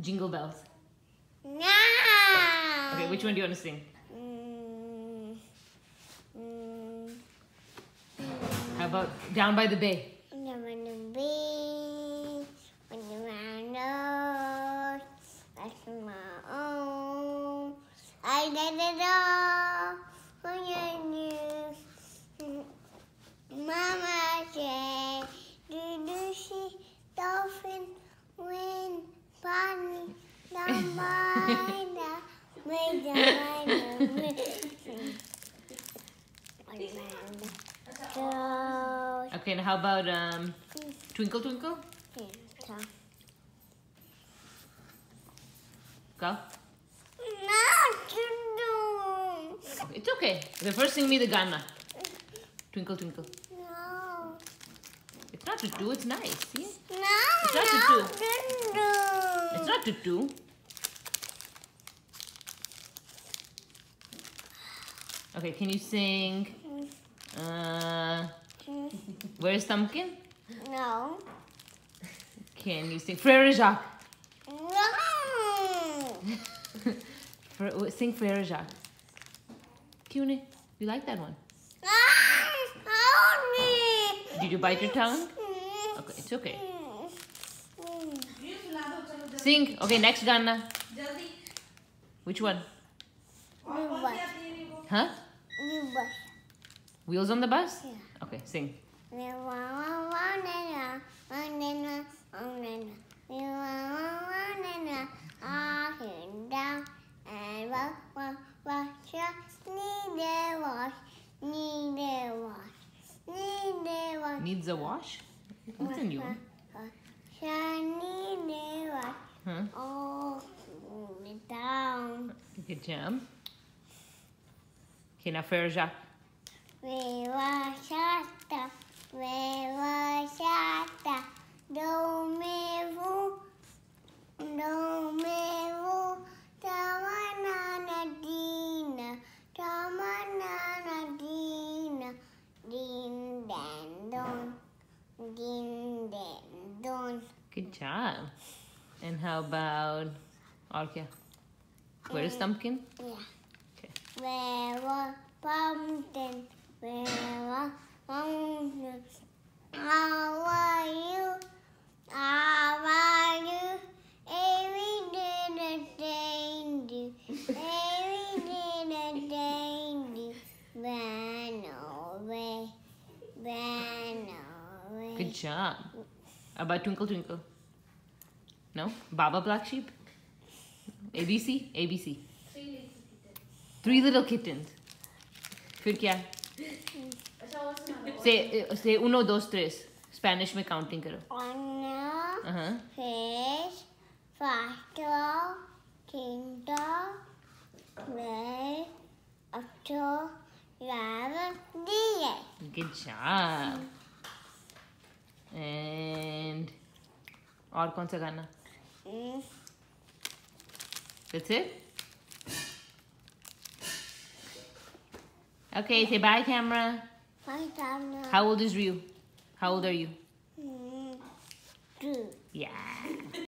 Jingle bells. No. Okay, which one do you want to sing? Mm, mm, How about Down by the Bay? I'm gonna be when you run out. That's my own. I did it all for your news. Mama said, Did you see dolphin when bunny down by the way down by the so, Okay, and how about um, Twinkle Twinkle? Go. To it's okay. The first thing me the Ghana. Twinkle Twinkle. No. It's not to do, it's nice. See? No, It's not no, to do. It's not to do. Okay, can you sing? Uh, where's Thumbkin? No. Can you sing Frere Jacques? No. Sing Frere Jacques. Cune, you like that one? Ah. Did you bite your tongue? Okay, it's okay. Sing. Okay, next Ghana. Which one? Huh? Bus. Wheels on the bus? Yeah. Okay, sing. Needs a wash? What's a new one? Need a wash. Huh? Oh. Good job. Okay, now Frere Jacques. We wash up, we wash up. Do me woo, do me woo. Tamanana dina, tamanana dina. Din dan don, din dan don. Good job. And how about Orkia? Where is eh, Thumbkin? Yeah. Where pumpkin? Where? How are you? How are you? Every day the danger. Every day the danger. Ran away. Ran away. Good job. About Twinkle Twinkle? No? Baba Black Sheep? ABC? ABC. Three little kittens. फिर क्या से से uno dos tres. Spanish में counting करो uno, tres, cuatro, Cinco. seis, ocho, nueve, diez. Good job. And और कौन सा गाना That's it? Okay, say bye camera. Five times. How old is Riyan? How old are you? Mm. Two. Yeah.